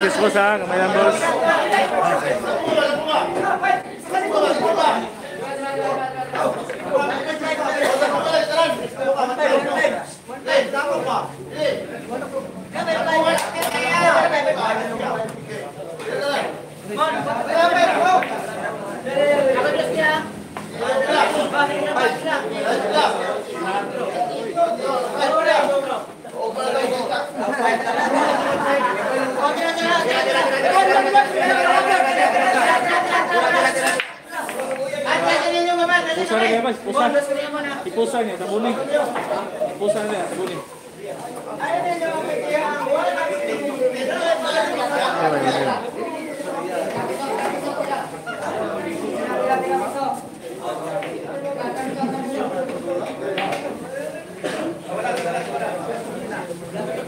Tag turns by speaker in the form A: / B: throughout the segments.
A: esposa, me dan dos. Thank you. Pusar ya mas, pusar. Thank you.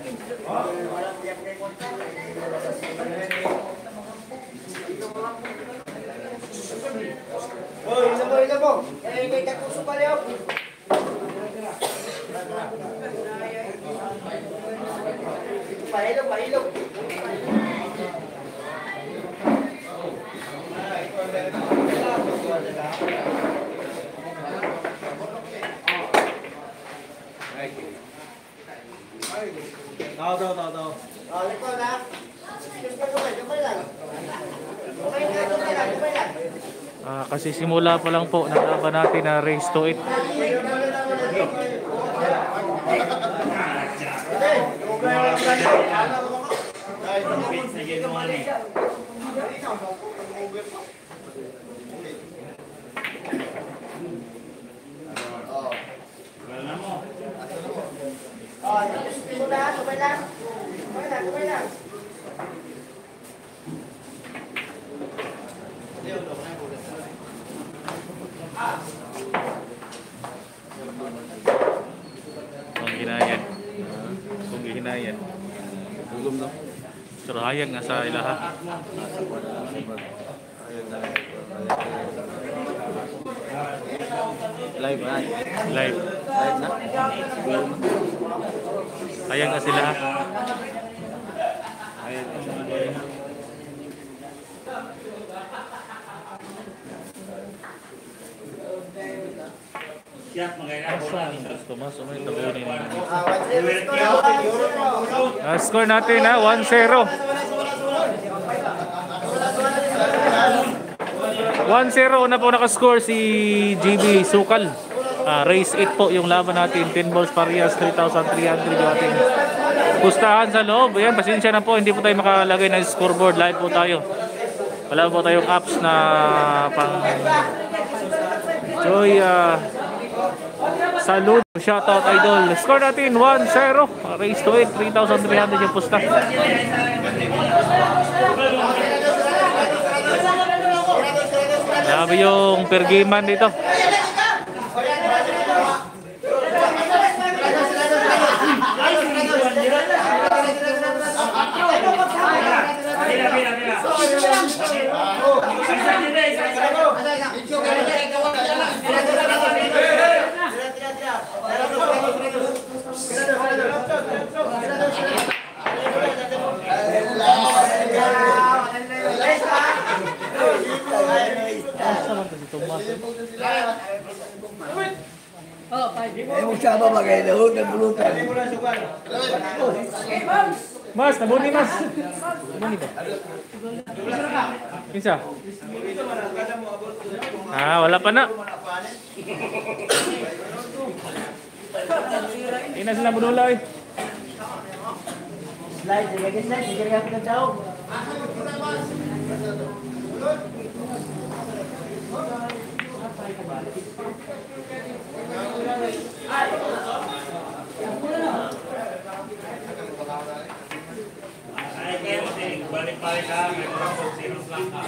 B: Oh, isa mo, isa mo. Eh, may kakuso pa rin ako. Pahilog, pahilog.
A: Tao, tao, tao, tao.
B: Oh, lang. Lumay na.
A: Ah, kasi simula pa lang po ng laban natin na race to it.
B: Oh, lang, lumay lang. Lumay lang, lang.
A: Kung ginayan. Tulong na. Surahayan nga sa ilaha.
C: Live na.
A: Live.
C: Live na.
A: Ayan nga sila. Tomas, tabunin.
B: Ah, one zero, score na, one zero.
A: Ah, score natin ha, 1-0. 1-0 na po nakascore si GB Sukal. Ah, race 8 po yung laban natin. 10 balls parehas, 3,300 yung ating pustahan sa loob. Ayan, pasensya na po. Hindi po tayo makalagay ng scoreboard. Live po tayo. Wala po tayong apps na pang Joy ah, Salud, shoutout idol. Score natin 1-0. Race to it, 3,300 yung pusta. Grabe yung per game man dito. Mas, tebun mas. Tebun Ah, wala pa na. Ini sila budula eh.
B: Slide, slide.
D: Balik-balik ka. May mga pag-siros lang ka.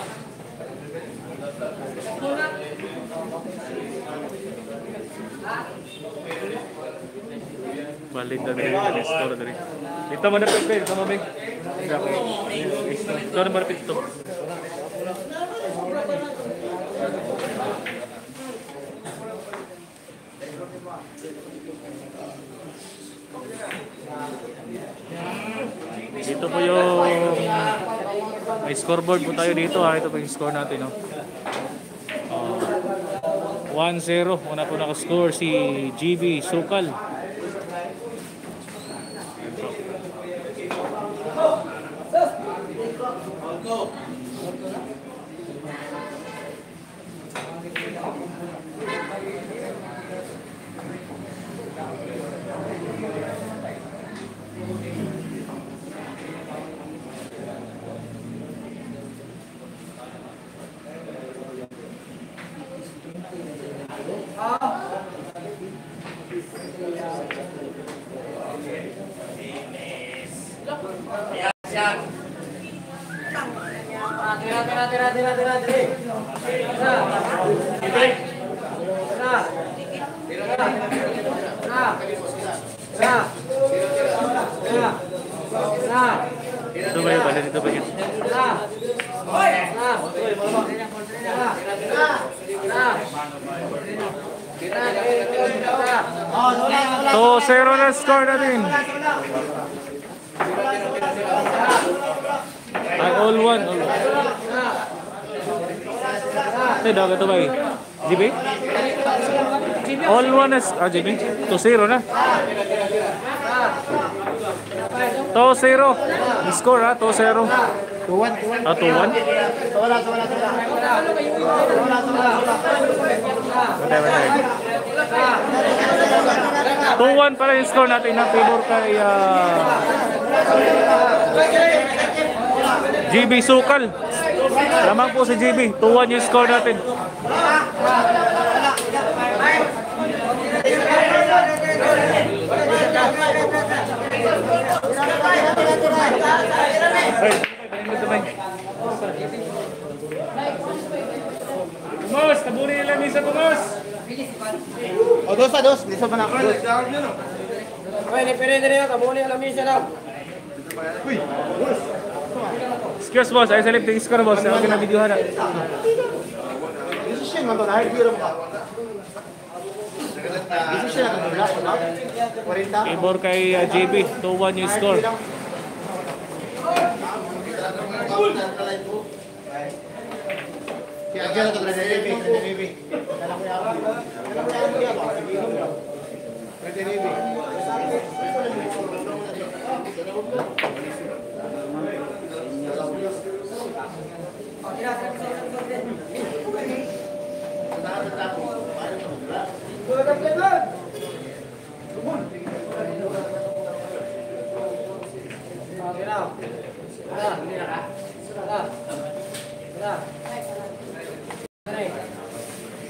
A: Balik na rin rin. Ito mo na pwede, ito big. Ito na marapit ito. Dito po yung may scoreboard po tayo dito ha. Ito po yung score natin. No? Uh, 1-0. Una po nakascore si GB Sukal. Ito ba yun? Balik dito ba yun? So, zero na score natin. Ay, all one. All one. Ito, dagat ito ba eh? GB? Na, ah, GB? 2-0 na. 2-0. Score ha, 2-0. 2-1. Ah, 2-1? Patay, patay. 2-1 pala yung score natin na favor kay ah, GB Sukal. Lamang po si GB. 2-1 yung score natin. Bumos! Tabunin nila Misa Bumos!
C: O, dos na dos. Misa ba na ako? Uy, nipirede nyo. Tabunin nila Misa lang. Uy!
A: Excuse boss, ayos alip. Tingis ko na boss. Ako na videohan na.
C: This is shit, man. Nahit biro mo ka.
A: Keyboard kay uh, JB, 2-1 yung score.
C: Kaya dyan ito, Grande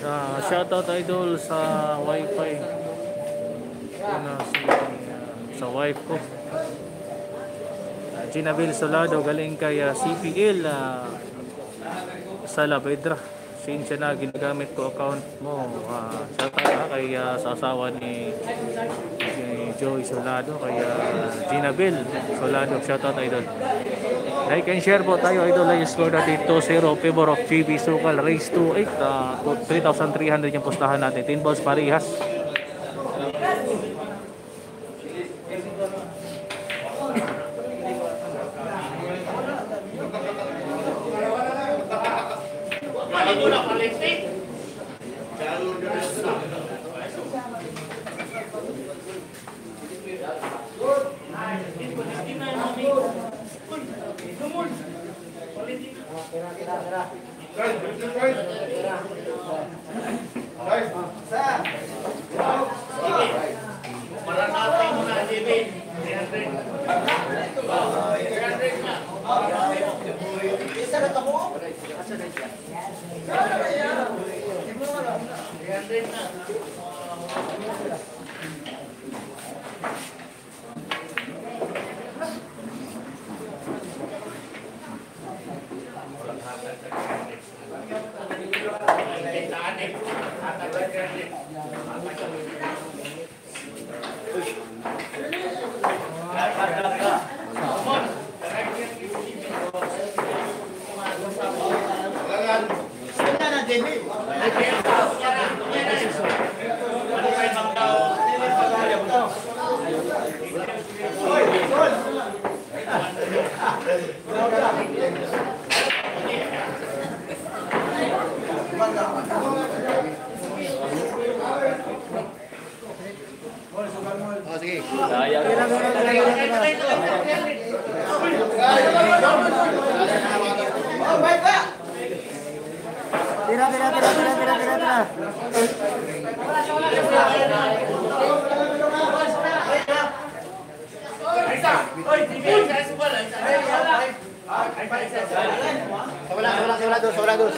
A: Ah, shoutout idol sa wifi. Na si, sa wife ko. Ah, Ginabel Solado galing kay ah, CPL sa La Pedra. Sinsya na ginagamit ko account mo. Ah, shoutout na kay ah, sa asawa ni, ni Joy Solado kay ah, Ginabel Solado. Shoutout idol. Like and share po tayo idol ay score natin 2-0 favor of GB Sukal race to 8 uh, 3,300 yung postahan natin 10 balls parehas
C: Sobra dos, sobra dos.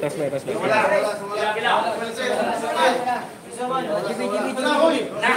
D: Tasbih, tasbih. Nah,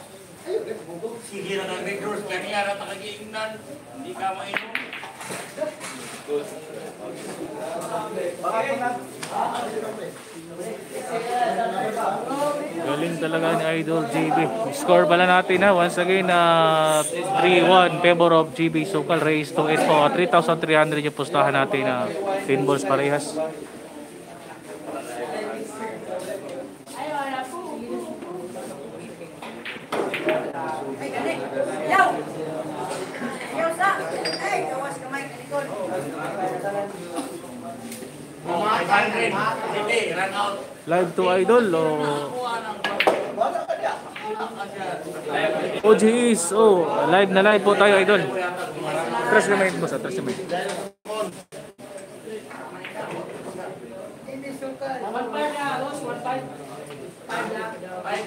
D: Sige. Na.
C: Eight. Sir, pwede na
D: nakagiingnan. Hindi ka mainom.
A: Galing talaga ni Idol GB. Score pala natin na once again na 3-1 favor of GB Sokal race to 8 po. 3,300 yung pustahan natin na 10 balls parehas.
D: 100. Hindi, run out.
A: Live to idol o...
D: Oh,
A: jeez. Oh, live na live po tayo, idol. Tres na main mo sa, tres na main.
D: Five, five, five, five, five, five,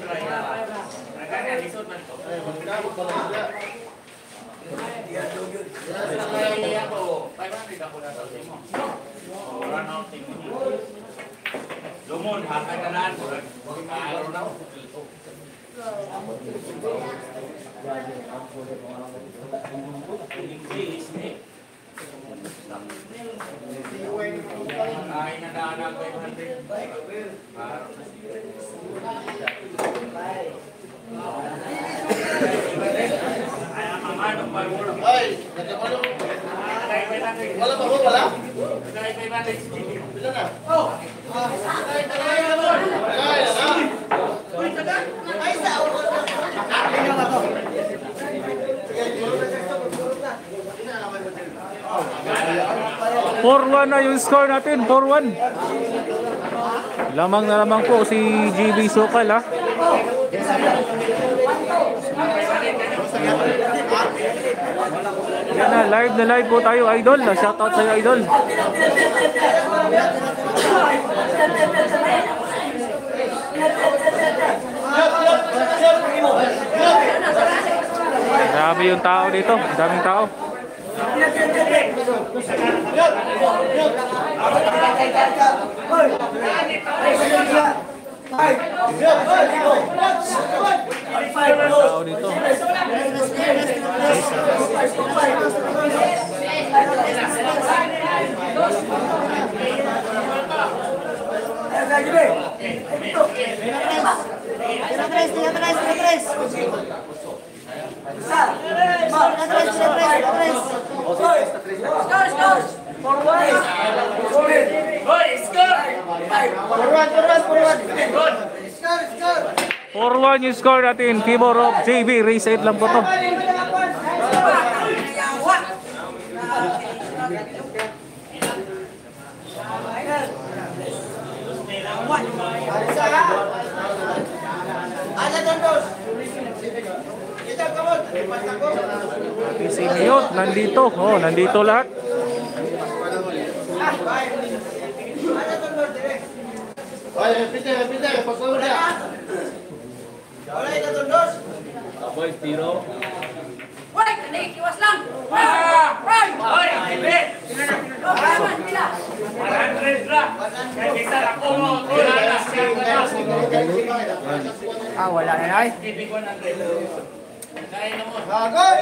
D: five, five, Lumun, hatai kanan, kurang. Kalau naan ko. Kaaro na. Ay, nadaan ang 500. Kaaro na siya. Ay, ang mga ano, may wala.
C: Ay, nagkakalo. Wala ba ho? Wala? Bila na? Ay, wala.
A: Four 4-1 na yung score natin, 4-1. Lamang na lamang po si GB Sokal ha. Yan na, live na live po tayo idol. Shoutout sa'yo idol. Grabe yung tao dito. Daming tao. Tao
B: Forward! Forward! Forward, forward, forward.
A: 4-1 yung score natin. Favor of JB. Race 8 lang po to. Pati si Miyot, nandito. Oh, nandito lahat.
B: Tondos dire.
C: Ay, Peter, Peter, pagkaw dia.
B: Wala ita tondos.
E: Hoy, kanig, iwas lang! Hoy! Hoy!
D: Hoy, Ibe!
E: Laban sila!
D: Marandres na! Kaya isa ako mo, wala na siya.
E: Ah, wala na na
D: ko na.
B: Agad.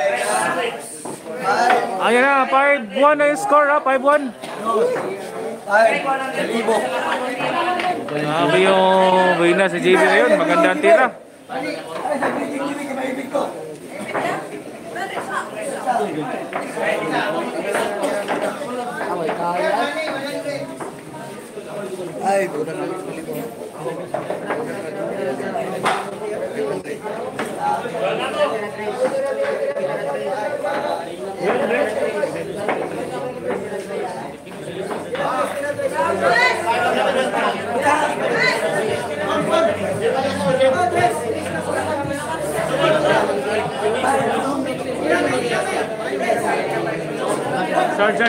A: Ayan na, 5-1 na yung score ha. 5-1. Grabe yung wina si JB ngayon. Maganda ang tira. Sarge, ako Sarge. May
B: Gracias. Start,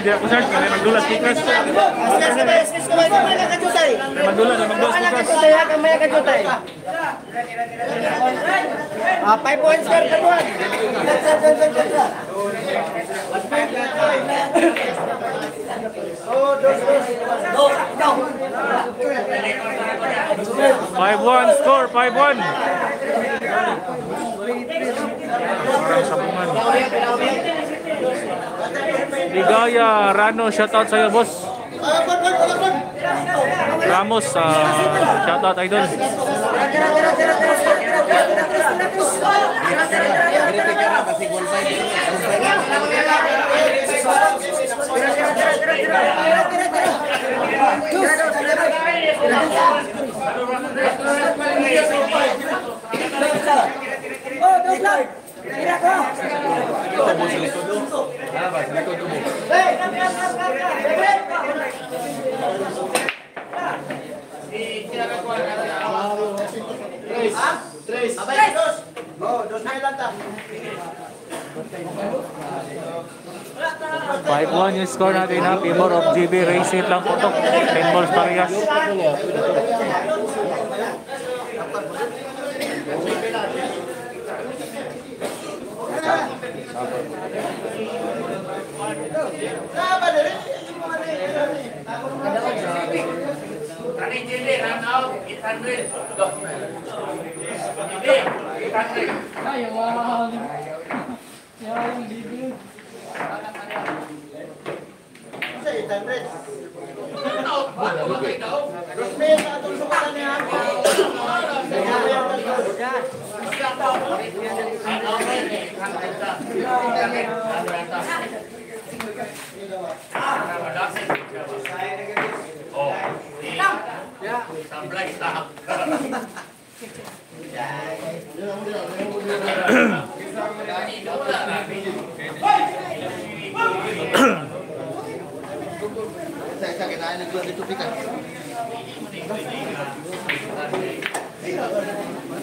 A: 5-1. score, five one. Orang sabungan. Ligaya, Rano, shout out sa'yo boss. Ramos, ah, uh, shout out idol. Oh, don't like.
B: Abay, dos. Oh, dos na lang ta.
A: 5-1 yung score natin ha. Favor of GB. Race it lang po to. 10 balls parehas.
D: Everything they run out, Oh.
C: Ya,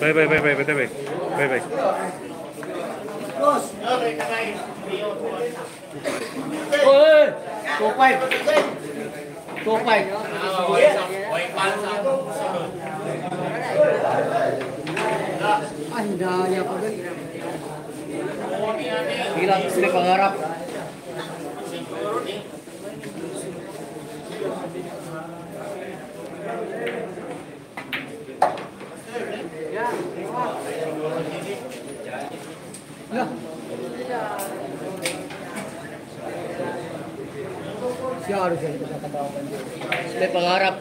C: Baik, baik, baik, baik, baik,
A: baik, baik, baik. Terus, oh thuộc bảy anda
C: ya Hilang sudah pengharap.
D: Siya harus
C: yang pagkatabawan dito.
F: May.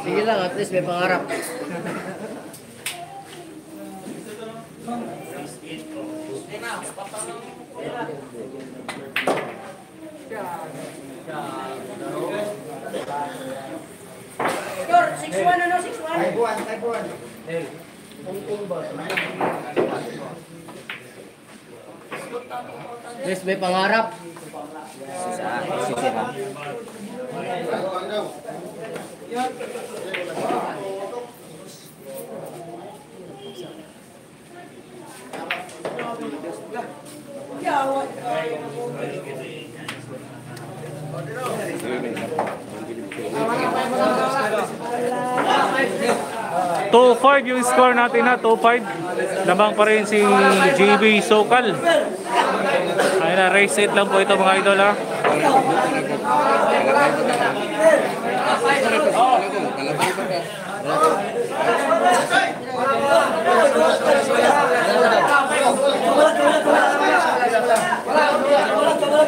F: Sige lang, at least may pangarap.
G: Yeah. George, 6-1 ano? 6-1?
F: Type 1, type
A: ya 2-5 yung score natin na 2-5 labang pa rin si JB Sokal ayun na race set lang po ito mga idol ha Thank you.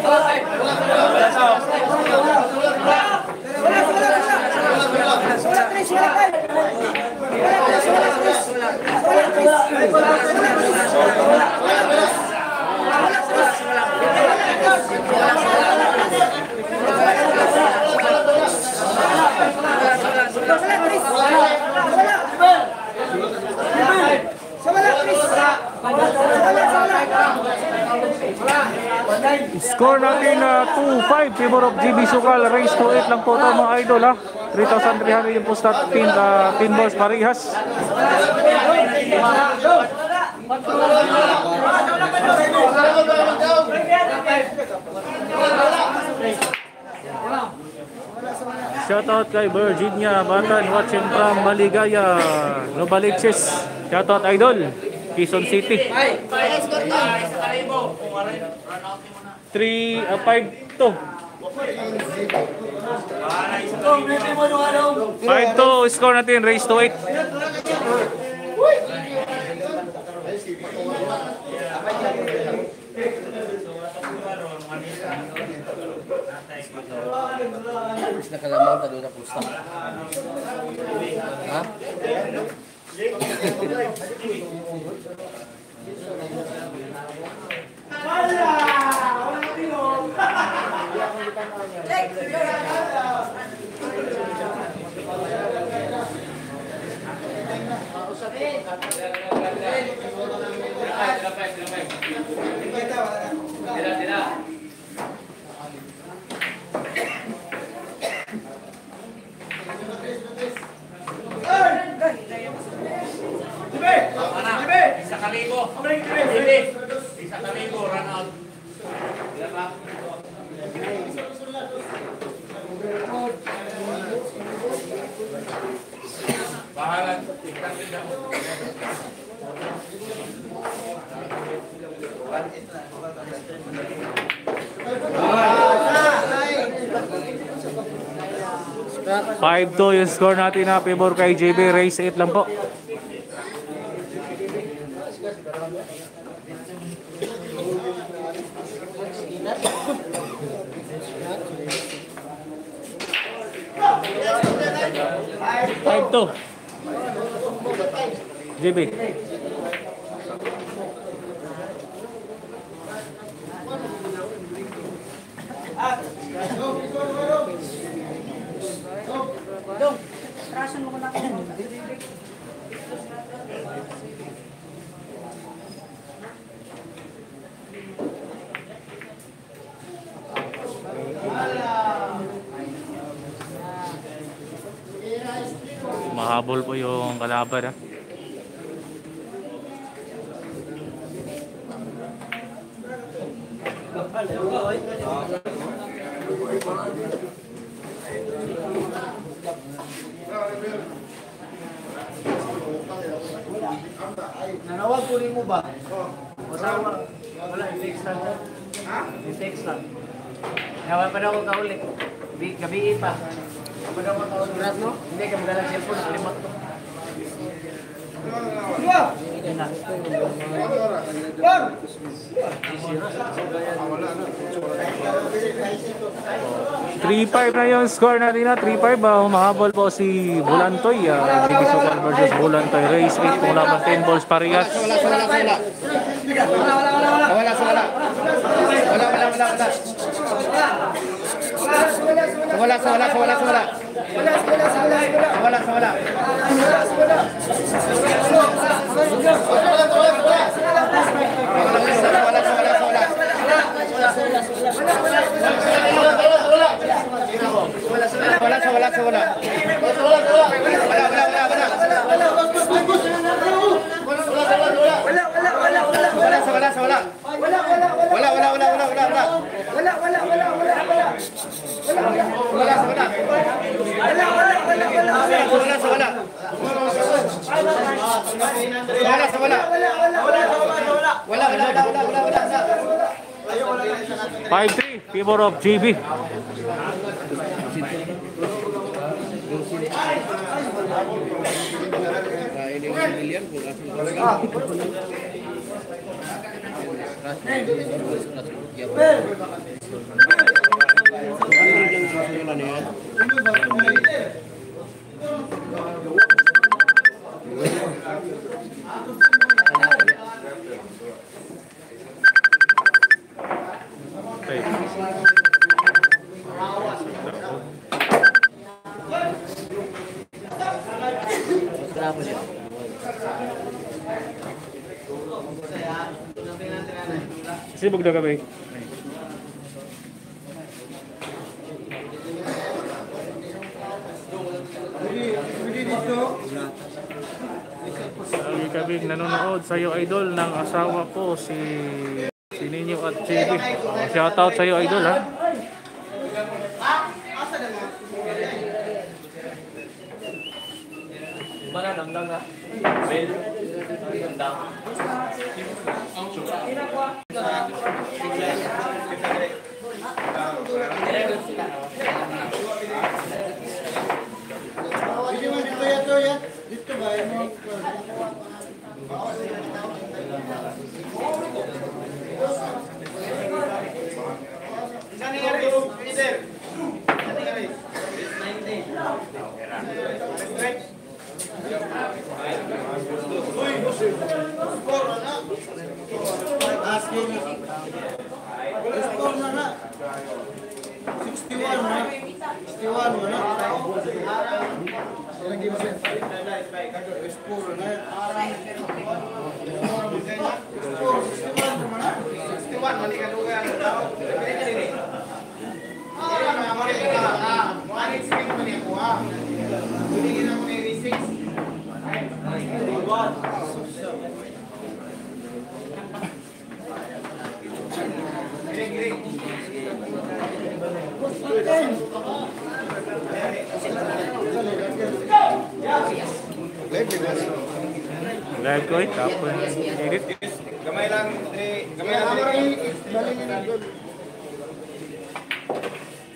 A: Gracias. Score natin na uh, 2-5. Timor of GB Sukal. Race to 8 lang po ito mga idol ha. 3,300 yung postat team. Uh, team balls parihas. Shoutout kay Virginia Batan watching from Maligaya, Novaliches. Shoutout idol, Quezon City. 3, uh, 5, 2. 5-2, score natin, raise to 8.
F: Pulis na kalamang ka doon na pusta. Ha?
D: Hala! Bisa kalibo. Bisa kalibo, run out.
A: Bila 5-2 yung score natin na favor kay JB. Race 8 lang po. Five, two. JB. Mahabol po yung kalaban ha.
C: Nanawag ko rin mo ba? Kasama. Wala, i-text lang. Ha? I-text lang. Nawa pa daw ako kaulit.
B: Gabi pa. Gabi pa. Gabi pa. Gabi pa. Gabi pa. Gabi pa.
A: 3-5 na yung score natin na. 3-5. Uh, humahabol po si Bulantoy. Uh, GB Sukal versus Bulantoy. Race 8 pong laban 10 balls parehas.
C: Wala, wala, wala. Wala, wala, wala. Wala, wala. Wala, wala, wala, wala. Wala, Súbala, súbala, súbala, súbala. Súbala, súbala. Wala, wala, wala. Wala, wala, wala, wala. Wala, wala, wala, wala. Wala, sa wala, sa wala. Wala, wala, wala, wala, wala, wala. Wala, wala, wala, wala, wala. Wala, sa wala. Wala, sa wala. Wala, sa wala. Wala, wala, wala, wala, wala, wala.
A: 5-3. Favor of GB. Gracias. Sibog na kami. Lagi kami nanonood sa iyo idol ng asawa ko si si Ninyo at JB. Shout out sa iyo idol ha.
C: Tu 过来 na na. 61 na. 61 mo na. Sarang give us Westpur na. 61 mo na. 61 mali ka lugar. Dito rin. Ah, mga mali ka. Ah, mali sa mga mali ko ah. Hindi na mo ni 6. Ay, 1.
A: Live ko eh. Tapos edit.
C: Gamay lang, Dre. Gamay lang.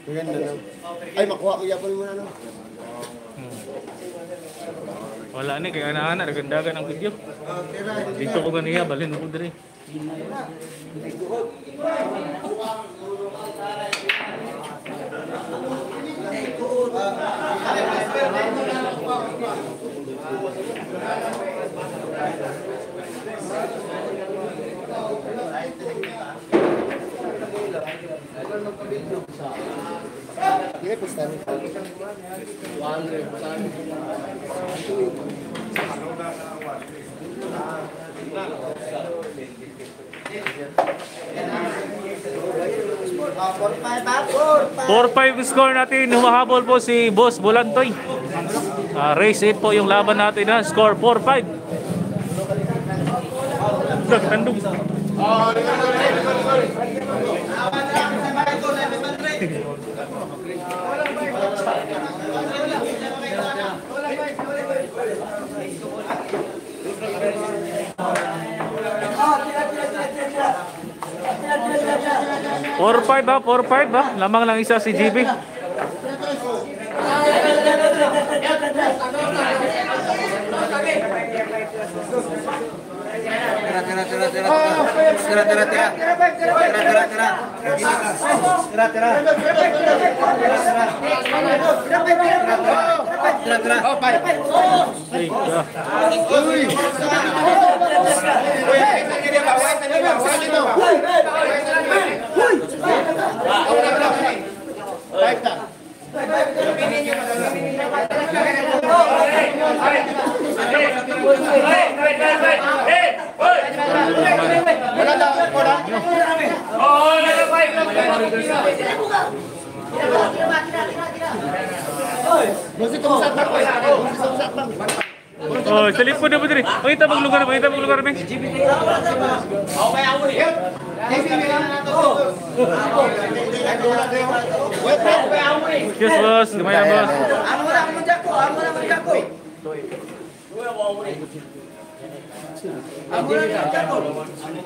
C: Maganda lang. Ay, makuha ko yapon mo na, no?
A: Wala ni kaya ana nagandagan ang video. Dito ko ganiya balin ako dire.
C: Hindi, pusta rin.
B: Ah, 4-5 ha? 4-5.
A: 4-5 score natin. Humahabol po si Boss Bulantoy. Uh, race 8 po yung laban natin na. Score 4-5. Tandog. Oh. 4-5 ha, 4-5 ha. Lamang lang isa si GB.
F: Tira, tira, tira, tira. Tira, tira, tira. Tira, tira, tira. Tira, tira. Tira, tira.
B: Tira, tira. telepon dia betul. Mari kita bagi lugar, mari kita bagi lugar, ayo, ayo,
F: ayo, ayo, Yes, bos. Gimana, bos? ayo, ayo, ayo, ayo, ayo, ayo, ayo, ayo, ayo, ayo, ayo, ayo, ayo,
E: ayo, ayo,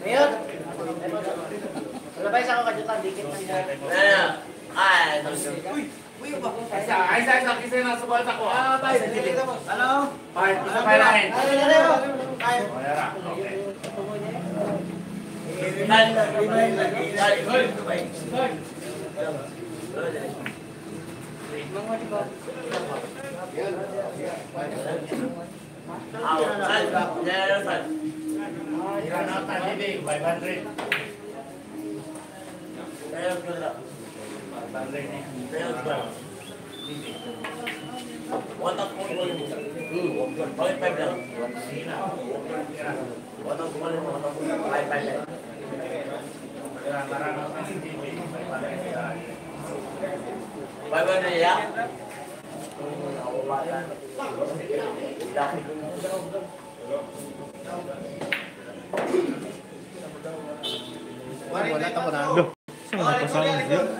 E: ayo, ayo, kejutan dikit. Nah, ah,
F: terus. Ayo, ayo,
B: ayo, ayo na bye. Bye. Bye. Bye. Bye. Bye. Bagaimana ya? Wala tao na. Loh, saan na pasang?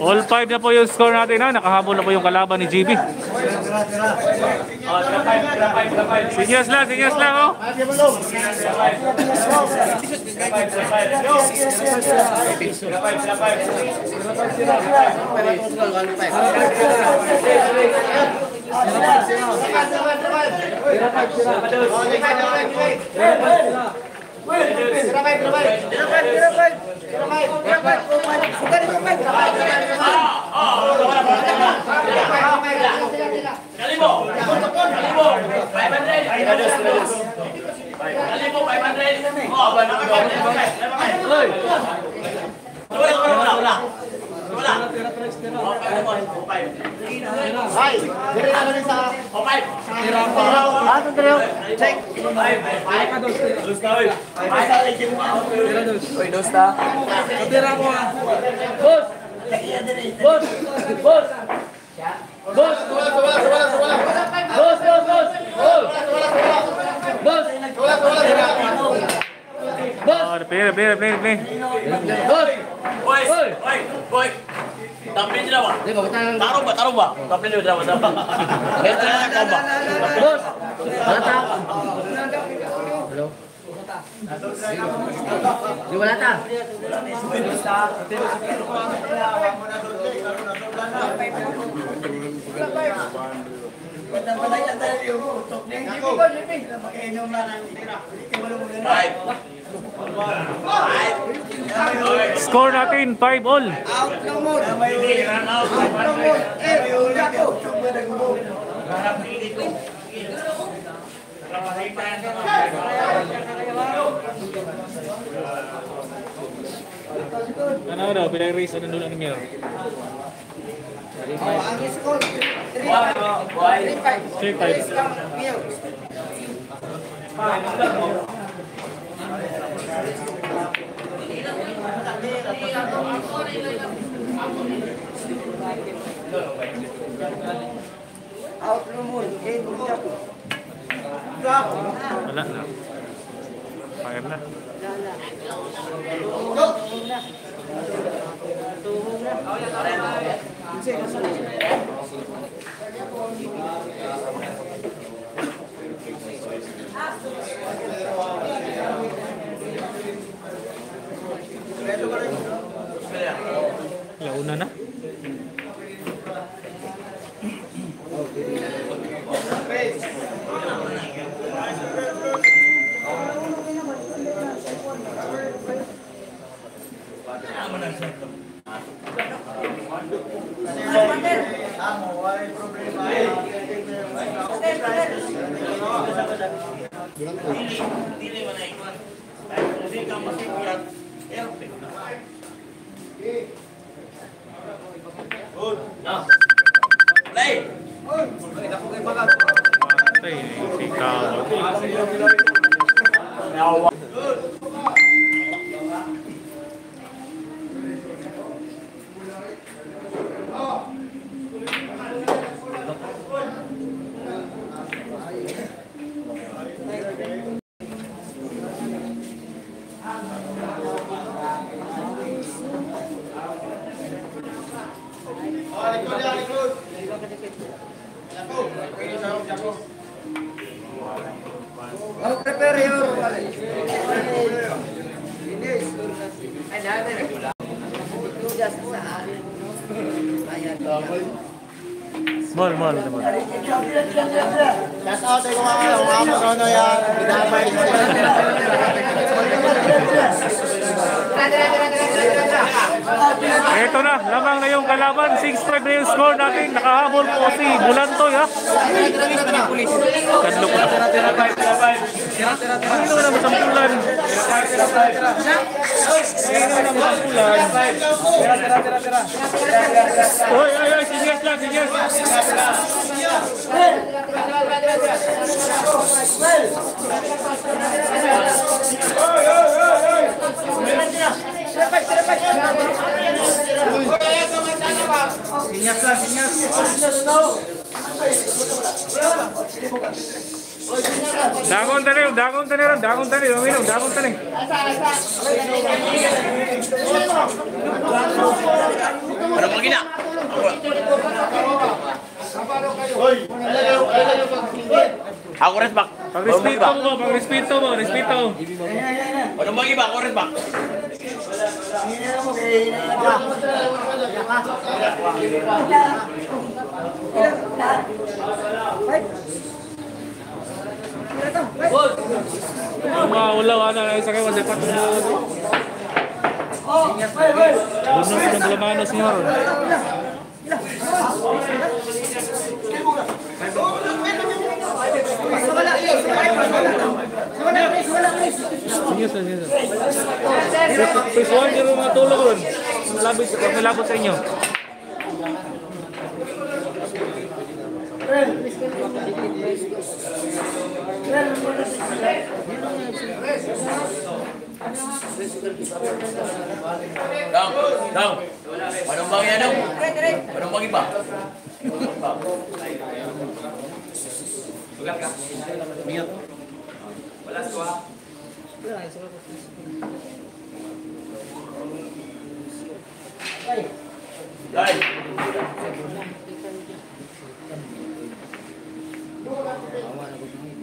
B: All five na po yung score natin ha. Nakahabol na po yung kalaban ni GB. Sinyas lang, sinyas lang oh.
E: Oh, benar-benar. Ulang, ulang, ulang. Hai, dari ada di sana. Opaip. Ah, tuh trio.
F: Cek. Opaip. Opaip. Dosta. Dosta. Oi, dosta. Kapira ko. Bos. Bos. Bos. Bos. Bos. Bos. Bos. Bos. Bos.
A: Oh, pera, pera, pera, pera.
E: Boy, boy, boy. Tampil nila ba? Tarong ba? Tarong ba? Tampil nila ba? Ito na lang ba?
B: Boss! Wala ta? Hello? Di wala ta?
E: Five.
A: Score natin, 5 all. Ano daw, pinag-raise ano doon ang لا لا عجبنا لا لا Thank you. Launa na.
B: đây. Tỷ
A: thì cao rồi.
F: Đầu Out ay mga mga mga yan. Ko yan.
A: Ito na, lamang na yung kalaban. 6-5 na yung score natin. Nakahabol po si Bulantoy ha. Kadlo ko na. Ano na naman sa bulan? Ano? Oy, oy, oy, sinyas lang, sinyas. Dagon tani, Dagon tenen, dagon tenen, dagon
E: tenen, Ako rin back.
A: Pagrespeto mo, pagrespeto mo, respeto.
E: Ano bang iba? Ako rin back.
A: Mga ulaw, ano, ay sa kayo, kasi patulog. Doon na pinaglamano, senyor. Sinyas na, sinyas na. Please, one, yung mga tulog ron. Malabot, malabot sa inyo.
F: Dong, dong. Panumbang yan, dong. Panumbang iba. Ugat ka. Mute. Wala suwa. Wala pa yung motor.
C: Ilagi pa yan.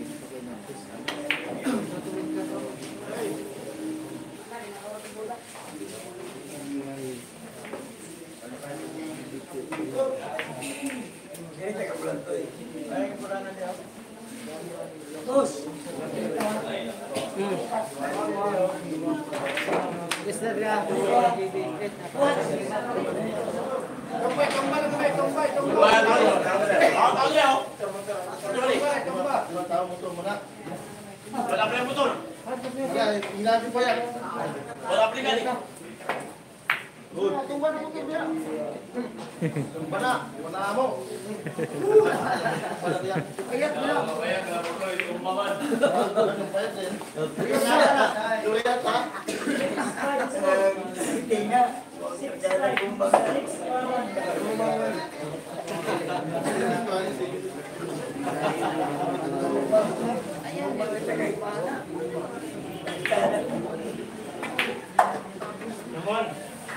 F: Wala pa yung
C: motor. Wala
F: pa yung
C: motor.
F: Wala pa yung motor. Wala
H: pa yung motor. Uy, tumba na kutin
F: niya. Tumba na,
H: wala mo.
F: Payat na. Payat na
E: po
B: kayo,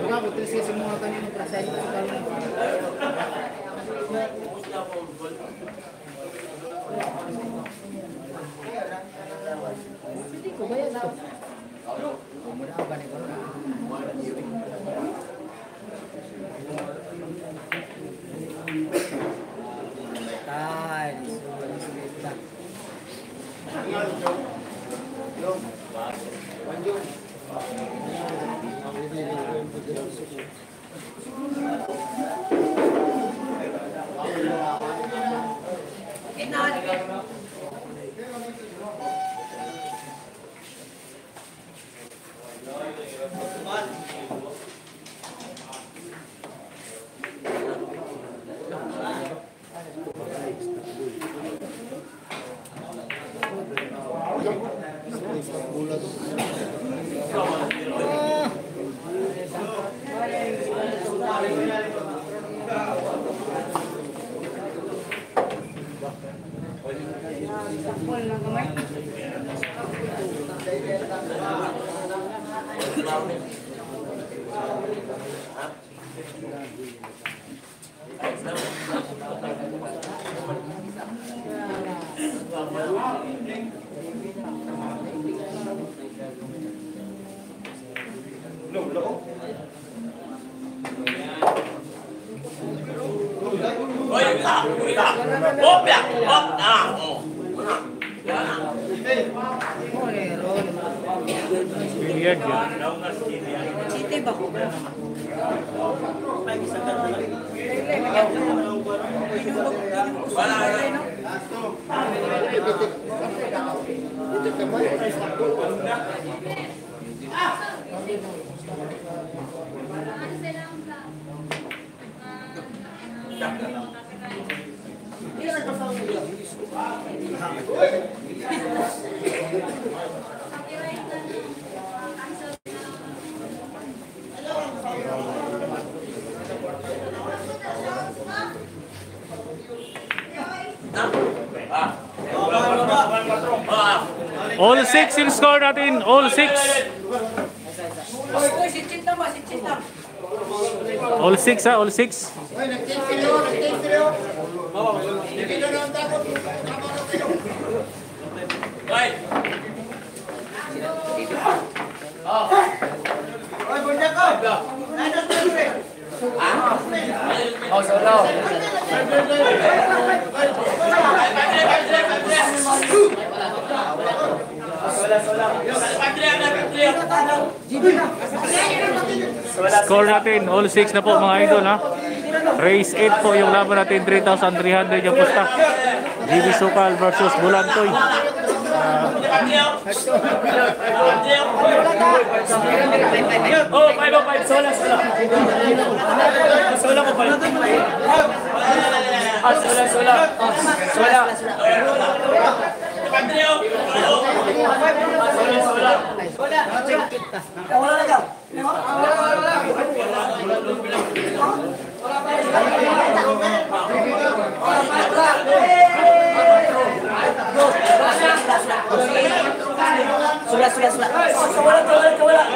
B: Kenapa
F: terus apa nih kalau
E: Good night. still score natin all six. All six ha, all six.
B: Oh, so.
A: Score natin, all 6 na po mga idol ha. Race 8 po yung laban natin, 3,300 yung pusta. GB Sukal versus Bulantoy.
B: Oh, 505. Sola, sola.
E: sudah sudah sudah, sudah sudah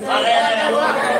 E: sudah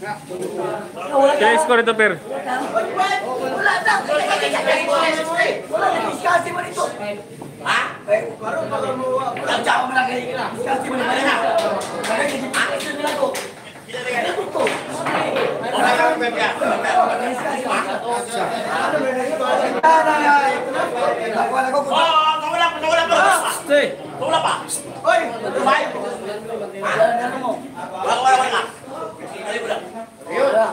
A: Kaya score itu Per?
E: Ah.
B: Kali. Ayun.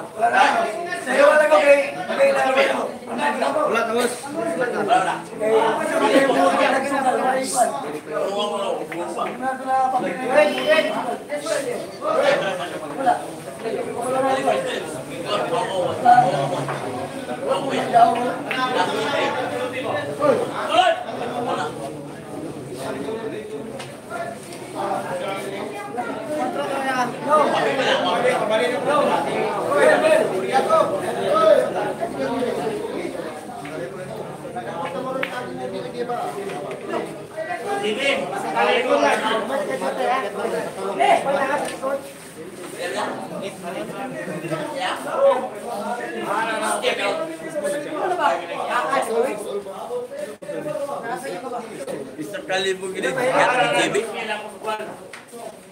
D: Mr. Kalibog ini kaya ka TV.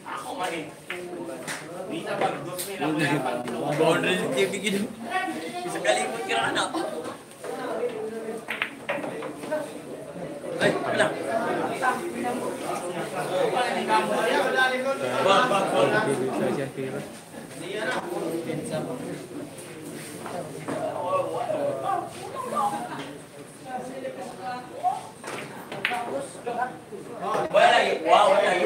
D: Ako man eh. Boundary dia bikin. Sekali
C: Buena y buena
D: y.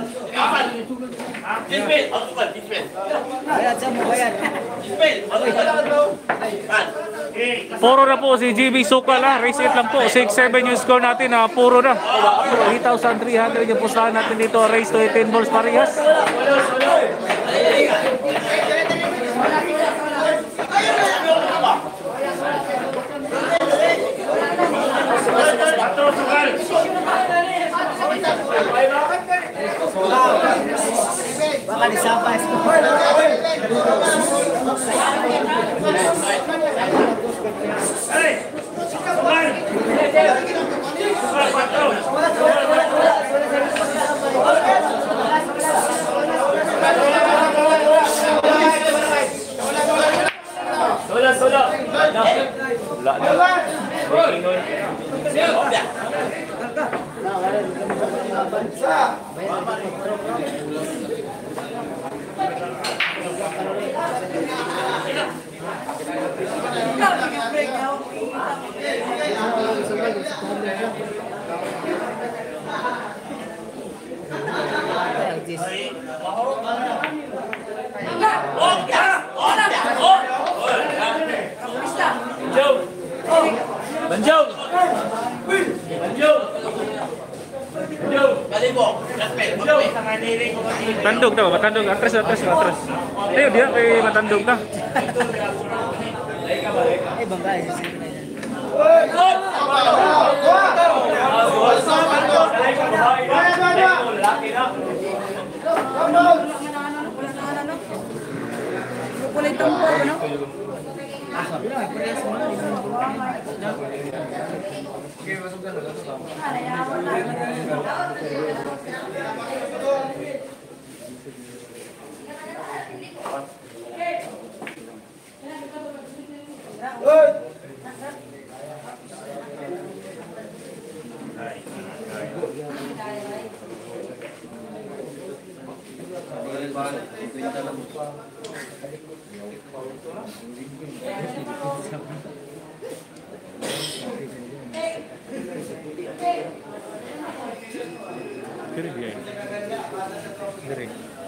D: na
E: ba?
D: Display. Output. Display.
B: Bayad sa mo, bayad.
D: Display. Output.
A: Puro na po si GB Sukal ha. Race 8 lang po. 6-7 yung score natin ha. Puro na. 3,300 yung pustahan natin dito. Race to 10 balls parehas.
D: aparecer uma paz. Peraí!
A: Matandung tau, Matandung, aktris, aktris, aktris. Ayo dia ke Matandung tau.
E: Eh bangga
D: Kiri dia. Kiri.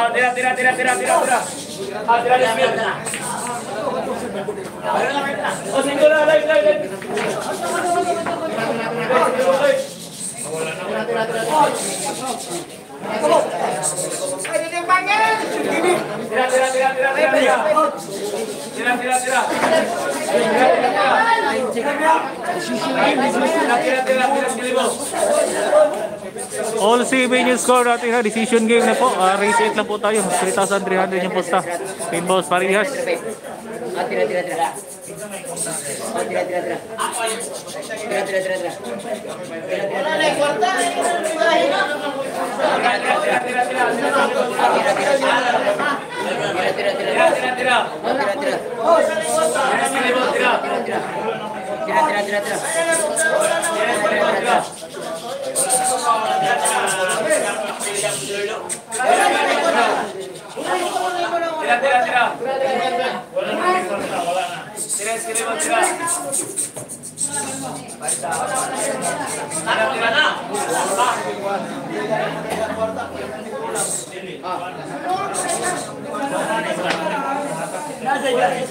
D: Ah, tira, tira, tira, tira, tira, tira! Ah, tira, tira, tira! Oh, single na, live, live, live! Tira, tira, tira, tira, tira, tira! Tira, tira, tira! Tira, tira, tira, tira, kalibo!
A: All seven yung score natin ha. Decision game na po. Ah, race 8 lang po tayo. 3,300 yung posta. Pinballs parehas.
E: Ah, tira, tira, tira. Ah, tira, tira, tira. Tira, tira, tira, tira. Tira, tira, tira, tira, tira.
D: Tira, tira!
E: Ah, tira, tira.
D: Tira, kalibo, tira!
E: Tira, tira. Tira, tira, tira, tira. Tira, tira, tira.
D: Gracias.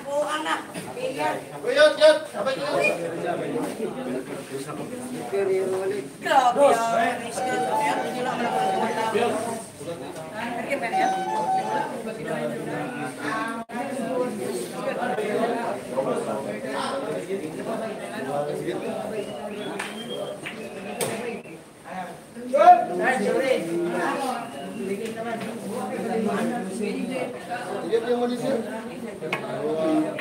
D: Yut, yut. Apa itu? Grabe, ya. Risk ka.
E: Kaya, hindi lang Good.
D: Nice, Julie. Tira! Hoy, hoy! Isa! Hoy!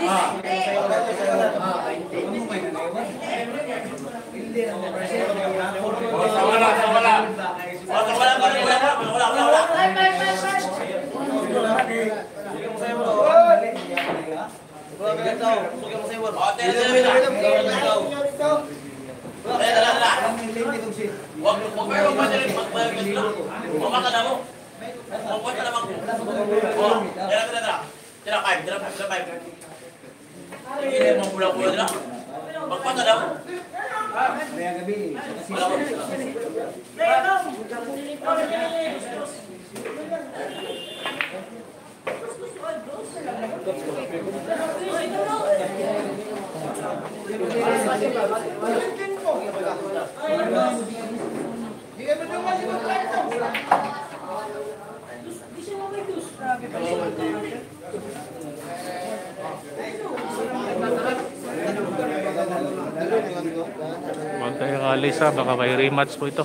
D: Isa ka! May bro.
I: Grabe yan. Hindi lang naman Perché per
E: Wala, wala. Wala, wala, wala, wala, wala, wala. Oh, tira, tira, tira. Tira, tira, tira. Wag mo, wag mo, wag mo, wag mo, wag mo. Huwag ka na mo. Huwag ka na mo. Oh, tira, tira, tira. Tira, five, tira, five, tira, five. Hindi mo pula-pula, tira. Magpa ka na mo. Wala mo.
G: Huwag kayo kalis ha, baka may rematch po ito.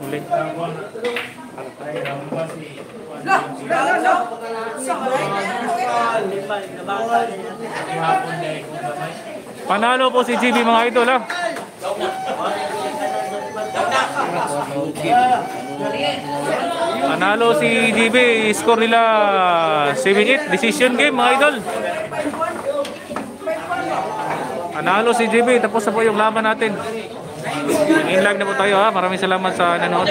G: Ulit. Panalo po si GB mga idol ha. Panalo si GB, score nila 7-8, decision game mga idol. Panalo si GB, tapos na po yung laban natin. In lag na po tayo ha, maraming salamat sa nanood.